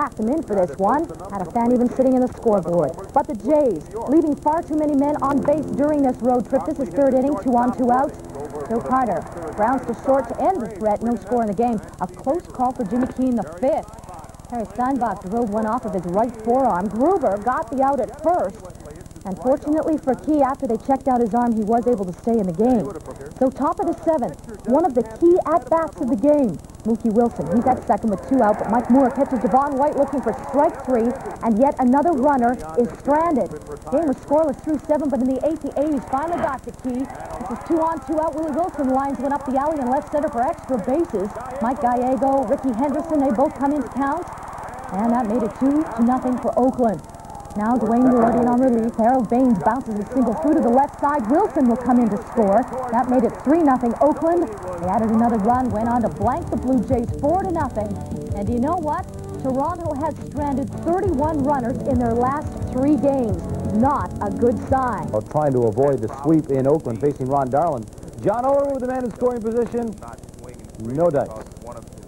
packed them in for this one. Had a fan even sitting in the scoreboard. But the Jays, leaving far too many men on base during this road trip. This is third inning, two on, two out. Joe Carter grounds to short to end the threat. No score in the game. A close call for Jimmy Keane, the fifth. Terry Steinbach drove one off of his right forearm. Gruber got the out at first. And fortunately for Key, after they checked out his arm, he was able to stay in the game. So top of the seventh, one of the key at-bats of the game. Mookie Wilson, he's at second with two out, but Mike Moore catches Devon White looking for strike three, and yet another runner is stranded. Game was scoreless through seven, but in the eighth, the A's finally got to Key. This is two on, two out. Willie Wilson lines one up the alley and left center for extra bases. Mike Gallego, Rickey Henderson, they both come in to count. And that made it two to nothing for Oakland. Now Duane Ward on relief. Harold Baines bounces a single through to the left side. Wilson will come in to score. That made it 3-0 Oakland. They added another run, went on to blank the Blue Jays 4-0. And you know what? Toronto has stranded 31 runners in their last three games. Not a good sign. Well, trying to avoid the sweep in Oakland facing Ron Darling. John Oler with the man in scoring position. No dice.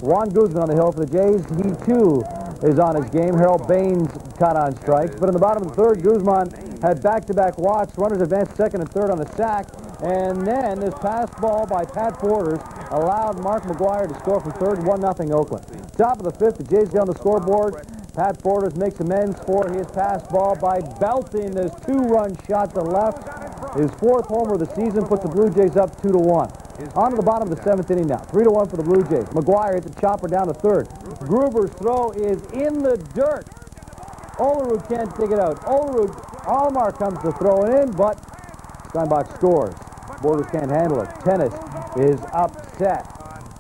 Juan Guzman on the hill for the Jays. He, too, is on his game. Harold Baines caught on strikes. But in the bottom of the third, Guzman had back-to-back walks. Runners advanced second and third on the sack. And then this pass ball by Pat Borders allowed Mark McGwire to score from third, 1-0 Oakland. Top of the fifth, the Jays get on the scoreboard. Pat Borders makes amends for his pass ball by belting this two-run shot to left. His fourth homer of the season puts the Blue Jays up 2 to one. On to the bottom of the seventh inning now. 3 to one for the Blue Jays. McGwire hits a chopper down to third. Gruber's throw is in the dirt. Olerud can't dig it out. Olerud, Alomar comes to throw it in, but Steinbach scores. Borders can't handle it. Tenace is upset.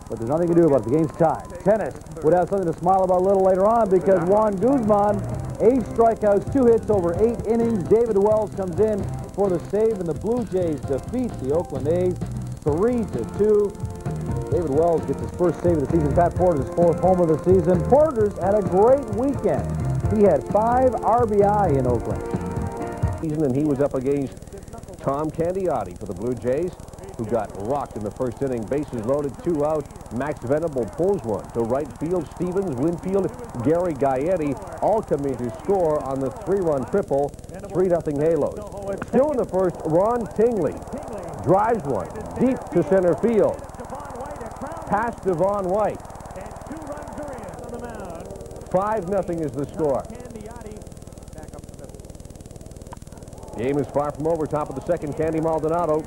But there's nothing to do about it. The game's tied. Tenace would have something to smile about a little later on because Juan Guzman, eight strikeouts, two hits over eight innings. David Wells comes in for the save, and the Blue Jays defeat the Oakland A's 3 to 2. David Wells gets his first save of the season. Pat Borders' fourth home of the season. Borders had a great weekend. He had five RBI in Oakland. Season, and he was up against Tom Candiotti for the Blue Jays, who got rocked in the first inning. Bases loaded, two out. Max Venable pulls one to right field. Stevens, Winfield, Gary Gaetti all come in to score on the three-run triple, 3-0 Halos. Still in the first, Ron Tingley drives one deep to center field. Past Devon White. Five nothing is the score. Game is far from over. Top of the second, Candy Maldonado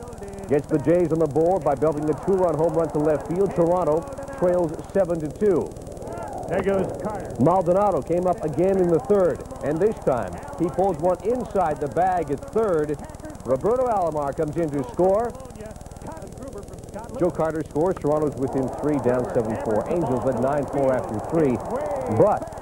gets the Jays on the board by belting the two-run home run to left field. Toronto trails 7 to 2. There goes Carter. Maldonado came up again in the third, and this time he pulls one inside the bag at third. Roberto Alomar comes in to score. Joe Carter scores. Toronto's within three, down 7-4. Angels led 9-4 after three. But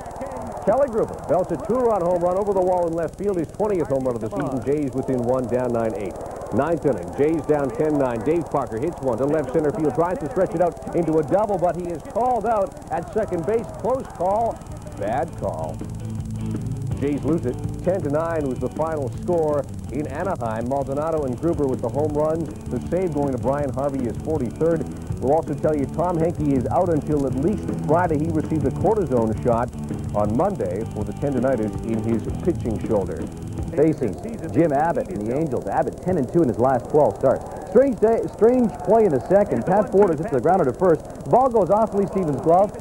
Kelly Gruber belts a two-run home run over the wall in left field. His 20th home run of the season. Jays within one, down 9-8. Ninth inning. Jays down 10-9. Dave Parker hits one to left center field. Tries to stretch it out into a double, but he is called out at second base. Close call. Bad call. Jays lose it. 10 to 9 was the final score in Anaheim. Maldonado and Gruber with the home runs. The save going to Bryan Harvey is 43rd. We'll also tell you Tom Henke is out until at least Friday. He received a cortisone shot on Monday for the tendonitis in his pitching shoulder. Facing Jim Abbott and the Angels. Abbott 10 and 2 in his last 12 starts. Strange day, strange play in the second. Pat Borders hits the grounder to first. Ball goes off Lee Stevens' glove.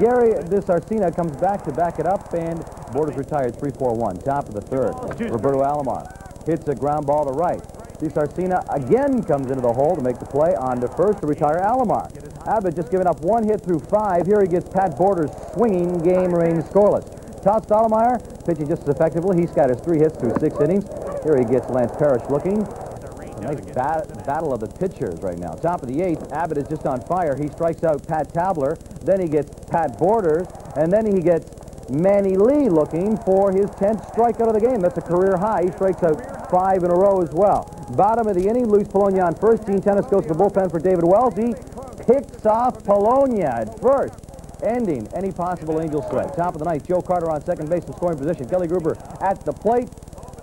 Gary DeSarcina comes back to back it up, and Borders retired 3-4-1. Top of the third. Roberto Alomar hits a ground ball to right. DeSarcina again comes into the hole to make the play on to first to retire Alomar. Abbott just giving up one hit through five. Here he gets Pat Borders swinging. Game remains scoreless. Todd Stottlemyre pitching just as effectively. He scatters three hits through six innings. Here he gets Lance Parrish looking. Nice bat battle of the pitchers right now. Top of the eighth, Abbott is just on fire. He strikes out Pat Tabler. Then he gets Pat Borders. And then he gets Manny Lee looking for his 10th strikeout of the game. That's a career high. He strikes out five in a row as well. Bottom of the inning, Luis Polonia on first. Gene Tenace goes to the bullpen for David Wells. He picks off Polonia at first, ending any possible Angel threat. Top of the ninth, Joe Carter on second base in scoring position. Kelly Gruber at the plate.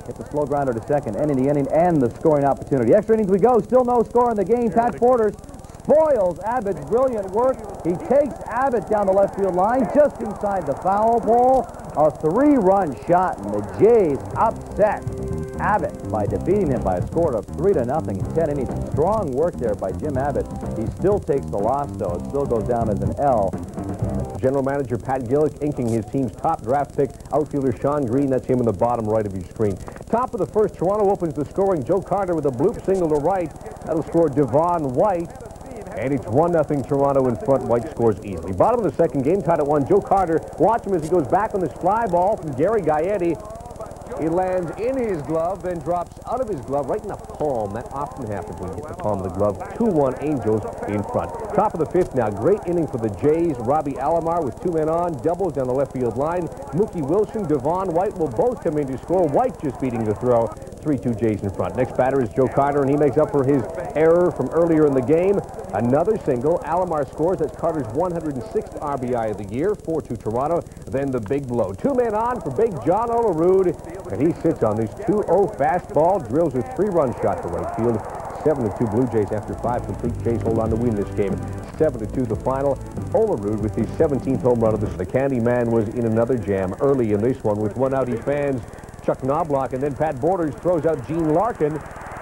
Hits a slow grounder to second, ending the inning and the scoring opportunity. Extra innings we go. Still no score in the game. Pat Borders spoils Abbott's brilliant work. He takes Abbott down the left field line just inside the foul pole. A three-run shot, and the Jays upset Abbott by defeating him by a score of three to nothing in 10 innings. Strong work there by Jim Abbott. He still takes the loss, though. It still goes down as an L. General Manager Pat Gillick inking his team's top draft pick, outfielder Shawn Green. That's him in the bottom right of your screen. Top of the first, Toronto opens the scoring. Joe Carter with a bloop single to right. That'll score Devon White. And it's 1-0 Toronto in front. White scores easily. Bottom of the second game, tied at 1. Joe Carter, watch him as he goes back on this fly ball from Gary Gaetti. He lands in his glove, then drops out of his glove right in the palm. That often happens when you hit the palm of the glove. 2-1 Angels in front. Top of the fifth now. Great inning for the Jays. Robbie Alomar with two men on. Doubles down the left field line. Mookie Wilson, Devon White will both come in to score. White just beating the throw. 3-2 Jays in front. Next batter is Joe Carter, and he makes up for his error from earlier in the game. Another single. Alomar scores. That's Carter's 106th RBI of the year. 4-2 Toronto. Then the big blow. Two men on for big John Olerud, and he sits on this 2-0 fastball. Drills a three-run shot to right field. 7-2 Blue Jays after five complete. Jays hold on to win this game. 7-2 the final. Olerud with his 17th home run of this. The Candy Man was in another jam early in this one with one out. He fans Chuck Knobloch, and then Pat Borders throws out Gene Larkin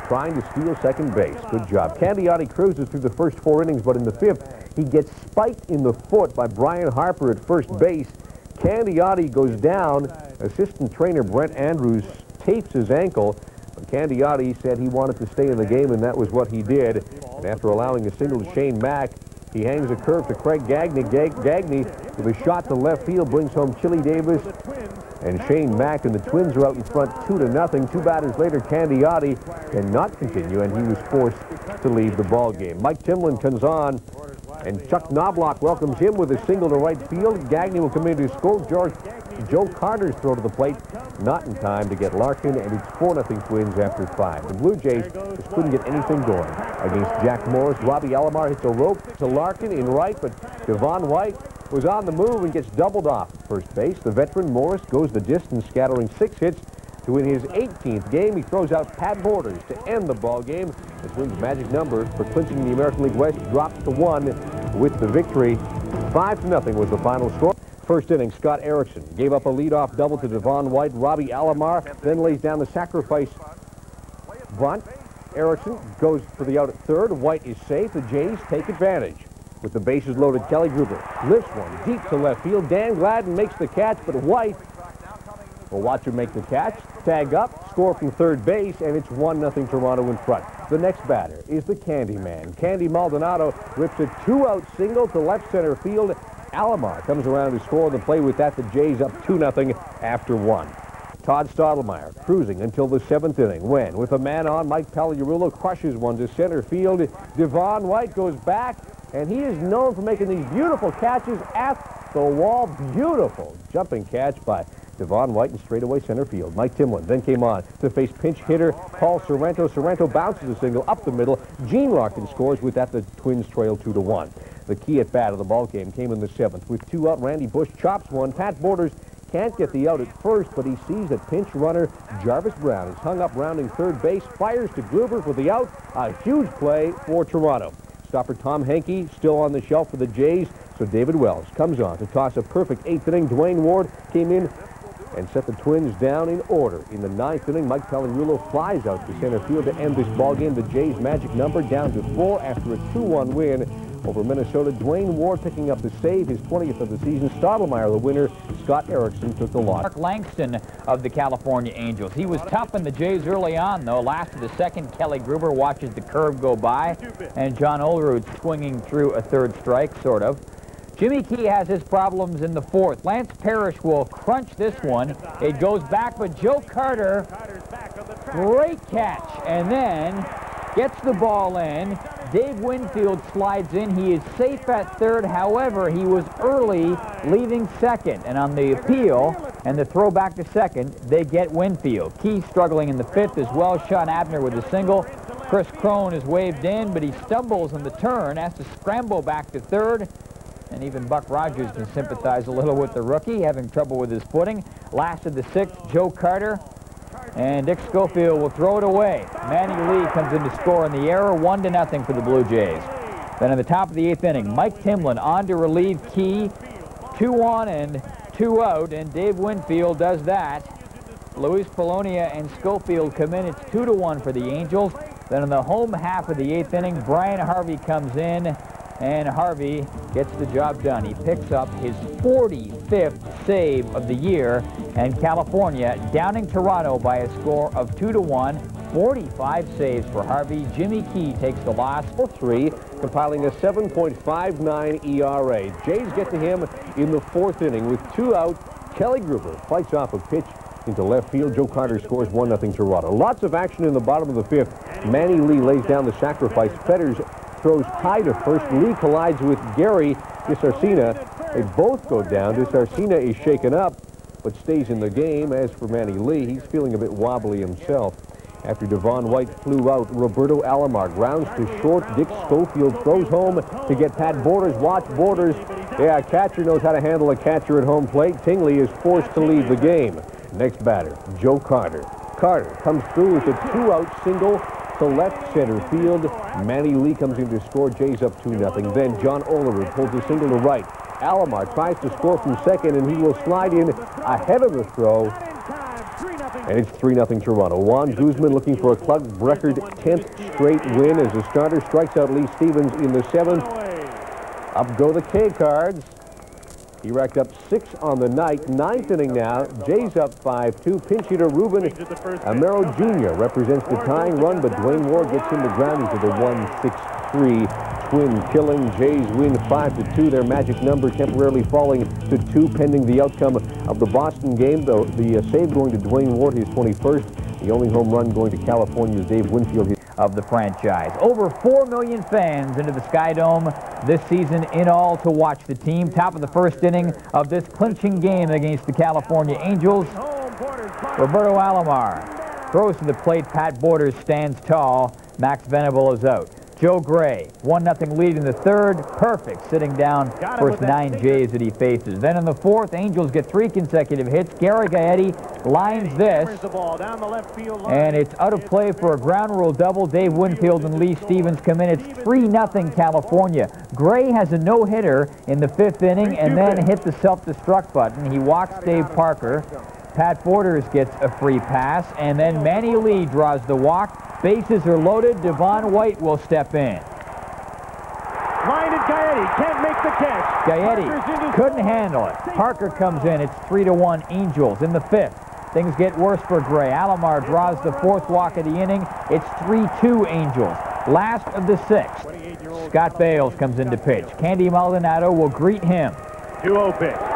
trying to steal second base. Good job. Candiotti cruises through the first four innings, but in the fifth, he gets spiked in the foot by Brian Harper at first base. Candiotti goes down. Assistant trainer Brent Andrews tapes his ankle. But Candiotti said he wanted to stay in the game, and that was what he did. And after allowing a single to Shane Mack, he hangs a curve to Greg Gagne. Gag Gagne with a shot to left field brings home Chili Davis and Shane Mack and the Twins are out in front two to nothing. Two batters later, Candiotti cannot continue, and he was forced to leave the ball game. Mike Timlin comes on, and Chuck Knobloch welcomes him with a single to right field. Gagne will come in to score. George Joe Carter's throw to the plate, not in time to get Larkin, and it's 4-0 Twins after five. The Blue Jays just couldn't get anything going against Jack Morris. Robbie Alomar hits a rope to Larkin in right, but Devon White was on the move and gets doubled off first base. The veteran Morris goes the distance, scattering six hits to win his 18th game. He throws out Pat Borders to end the ball game. The Twins' magic number for clinching the American League West drops to one with the victory. Five to nothing was the final score. First inning, Scott Erickson gave up a leadoff double to Devon White. Robbie Alomar then lays down the sacrifice bunt. Erickson goes for the out at third. White is safe. The Jays take advantage. With the bases loaded, Kelly Gruber lifts one deep to left field. Dan Gladden makes the catch, but White will watch him make the catch, tag up, score from third base, and it's 1-0 Toronto in front. The next batter is the Candy Man. Candy Maldonado rips a two-out single to left center field. Alomar comes around to score the play with that. The Jays up 2-0 after one. Todd Stottlemyre cruising until the seventh inning when, with a man on, Mike Pagliarulo crushes one to center field. Devon White goes back, and he is known for making these beautiful catches at the wall. Beautiful jumping catch by Devon White in straightaway center field. Mike Timlin then came on to face pinch hitter Paul Sorrento. Sorrento bounces a single up the middle. Gene Larkin scores with that. The Twins trail 2 to 1. The key at bat of the ball game came in the seventh. With two out, Randy Bush chops one. Pat Borders can't get the out at first, but he sees that pinch runner Jarvis Brown is hung up rounding third base, fires to Gruber for the out. A huge play for Toronto. Stopper Tom Henke still on the shelf for the Jays, so David Wells comes on to toss a perfect eighth inning. Duane Ward came in and set the Twins down in order. In the ninth inning, Mike Pagliarulo flies out to center field to end this ball game. The Jays' magic number down to four after a 2-1 win over Minnesota. Duane Ward picking up the save, his 20th of the season. Stottlemyre, the winner. Scott Erickson took the loss. Mark Langston of the California Angels. He was tough in the Jays early on, though. Last of the second, Kelly Gruber watches the curve go by, and John Olerud swinging through a third strike, sort of. Jimmy Key has his problems in the fourth. Lance Parrish will crunch this one. It goes back, but Joe Carter, great catch, and then gets the ball in. Dave Winfield slides in. He is safe at third. However, he was early leaving second. And on the appeal and the throw back to second, they get Winfield. Key struggling in the fifth as well. Shawn Abner with a single. Chris Cron is waved in, but he stumbles on the turn, has to scramble back to third. And even Buck Rogers can sympathize a little with the rookie, having trouble with his footing. Last of the sixth, Joe Carter. And Dick Schofield will throw it away. Manny Lee comes in to score in the error, one to nothing for the Blue Jays. Then in the top of the eighth inning, Mike Timlin on to relieve Key. Two on, and two out, and Dave Winfield does that. Luis Polonia and Schofield come in. It's two to one for the Angels. Then in the home half of the eighth inning, Bryan Harvey comes in, and Harvey gets the job done. He picks up his 45th save of the year, and California downing Toronto by a score of two to one. 45 saves for Harvey. Jimmy Key takes the loss. for Three, compiling a 7.59 ERA. Jays get to him in the fourth inning with two out. Kelly Gruber fights off a pitch into left field. Joe Carter scores 1-0 Toronto. Lots of action in the bottom of the fifth. Manny Lee lays down the sacrifice. Fetters throws high to first. Lee collides with Gary DeSarcina. They both go down. DeSarcina is shaken up, but stays in the game. As for Manny Lee, he's feeling a bit wobbly himself. After Devon White flew out, Roberto Alomar grounds to short. Dick Schofield throws home to get Pat Borders. Watch Borders. Yeah, catcher knows how to handle a catcher at home plate. Tingley is forced to leave the game. Next batter, Joe Carter. Carter comes through with a two-out single to left center field. Manny Lee comes in to score. Jays up 2-0. Then John Olerud pulls a single to right. Alomar tries to score from second, and he will slide in ahead of the throw. And it's 3-0 Toronto. Juan Guzman looking for a club record 10th straight win as the starter strikes out Lee Stevens in the seventh. Up go the K cards. He racked up six on the night. Ninth inning now. Jays up 5-2. Pinch hitter Ruben Amaro Jr. represents the tying run, but Duane Ward gets him the ground into the 1-6-3 twin killing. Jays win 5-2. Their magic number temporarily falling to 2 pending the outcome of the Boston game. The, the uh, save going to Duane Ward, his 21st. The only home run going to California's Dave Winfield of the franchise. Over 4 million fans into the Sky Dome this season in all to watch the team. Top of the first inning of this clinching game against the California Angels. Roberto Alomar throws to the plate. Pat Borders stands tall. Max Venable is out. Joe Grahe, 1-0 lead in the third. Perfect sitting down first nine Jays that he faces. Then in the fourth, Angels get three consecutive hits. Gary Gaetti lines this. And it's out of play for a ground rule double. Dave Winfield and Lee Stevens come in. It's 3-0 California. Grahe has a no-hitter in the fifth inning and then hit the self-destruct button. He walks Dave Parker. Pat Borders gets a free pass, and then Manny Lee draws the walk. Bases are loaded. Devon White will step in. Minded Gaetti can't make the catch. Gaetti couldn't handle it. Parker comes in. It's 3 to 1 Angels in the fifth. Things get worse for Grahe. Alomar draws the fourth walk of the inning. It's 3-2 Angels. Last of the sixth. Scott Bailes comes in to pitch. Candy Maldonado will greet him. 2-0 pitch.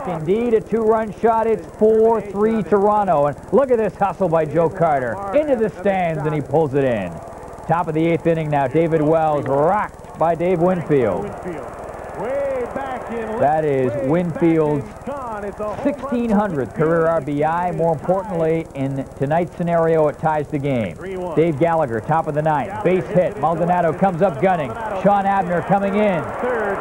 Back indeed, a two-run shot. It's 4-3 Toronto. And look at this hustle by Joe Carter. Into the stands, and he pulls it in. Top of the eighth inning now. David Wells rocked by Dave Winfield. That is Winfield's back and gone. It's a home run 1600th career RBI. More importantly, in tonight's scenario, it ties the game. Dave Gallagher, top of the ninth. Base hit. Maldonado comes up gunning. Shawn Abner coming in. Third.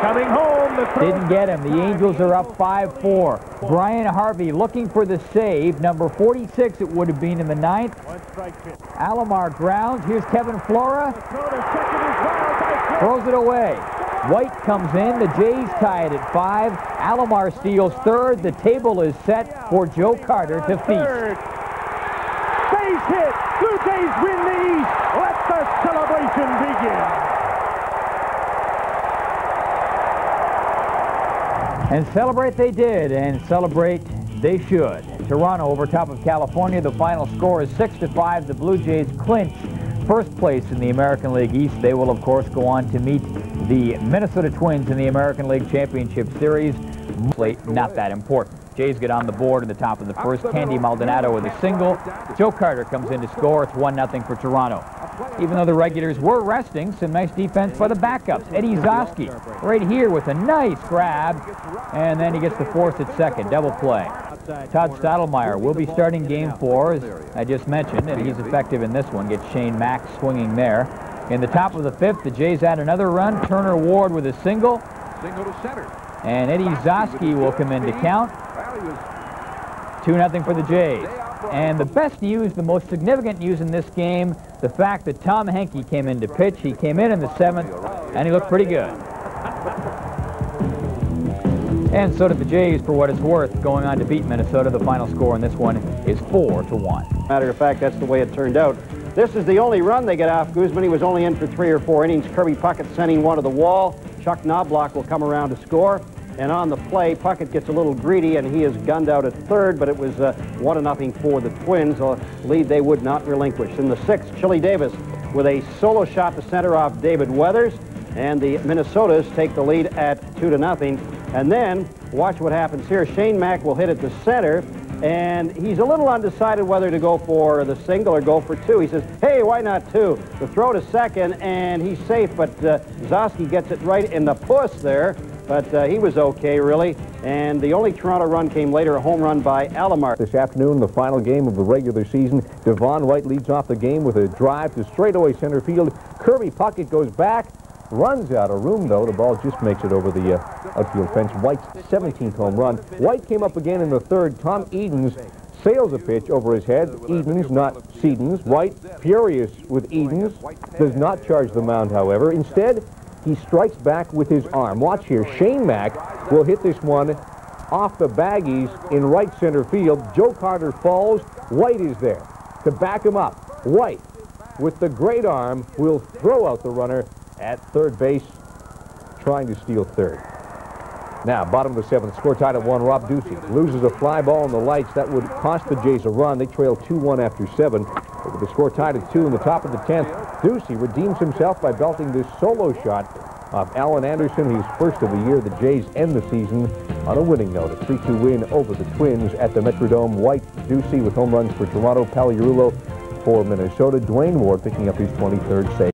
Coming home. Didn't get him. The Angels are up 5-4. Bryan Harvey looking for the save. Number 46 it would have been in the ninth. Alomar grounds. Here's Kevin Flora. Throws it away. White comes in. The Jays tie it at five. Alomar steals third. The table is set for Joe Carter to feast. Base hit. Blue Jays win the East. Let the celebration begin. And celebrate they did, and celebrate they should. Toronto over top of California. The final score is 6 to 5. The Blue Jays clinch first place in the American League East. They will, of course, go on to meet the Minnesota Twins in the American League Championship Series. Not that important. Jays get on the board at the top of the first. Candy Maldonado with a single. Joe Carter comes in to score. It's 1-0 for Toronto. Even though the regulars were resting, some nice defense by the backups. Eddie Zosky right here with a nice grab, and then he gets the force at second. Double play. Todd Stottlemyre will be starting game four, as I just mentioned, and he's effective in this one. Gets Shane Mack swinging there. In the top of the fifth, the Jays add another run. Turner Ward with a single, Single to center. and Eddie Zosky will come in to count. 2-0 for the Jays. And the best news, the most significant news in this game, the fact that Tom Henke came in to pitch. He came in in the seventh, and he looked pretty good. And so did the Jays, for what it's worth, going on to beat Minnesota. The final score in this one is 4 to one. Matter of fact, that's the way it turned out. This is the only run they get off Guzman. He was only in for three or four innings. Kirby Puckett sending one to the wall. Chuck Knobloch will come around to score. And on the play, Puckett gets a little greedy, and he is gunned out at third, but it was uh, 1 to nothing for the Twins, a lead they would not relinquish. In the sixth, Chili Davis with a solo shot to center off David Weathers, and the Minnesotas take the lead at 2 to nothing. And then, watch what happens here. Shane Mack will hit it to center, and he's a little undecided whether to go for the single or go for two. He says, hey, why not two? The throw to second, and he's safe, but uh, Zosky gets it right in the puss there. But uh, he was okay, really. And the only Toronto run came later, a home run by Alomar. This afternoon, the final game of the regular season, Devon White leads off the game with a drive to straightaway center field. Kirby Puckett goes back, runs out of room, though. The ball just makes it over the uh, outfield fence. White's 17th home run. White came up again in the third. Tom Edens sails a pitch over his head. Edens, not Sedens. White, furious with Edens, does not charge the mound, however. Instead, he strikes back with his arm. Watch here. Shane Mack will hit this one off the baggies in right center field. Joe Carter falls. White is there to back him up. White, with the great arm, will throw out the runner at third base, trying to steal third. Now, bottom of the seventh, score tied at one. Rob Ducey loses a fly ball in the lights. That would cost the Jays a run. They trail 2-1 after seven. With the score tied at two in the top of the 10th, Ducey redeems himself by belting this solo shot of Allan Anderson. He's first of the year. The Jays end the season on a winning note. A 3-2 win over the Twins at the Metrodome. White, Ducey with home runs for Toronto, Pagliarulo for Minnesota. Duane Ward picking up his 23rd save.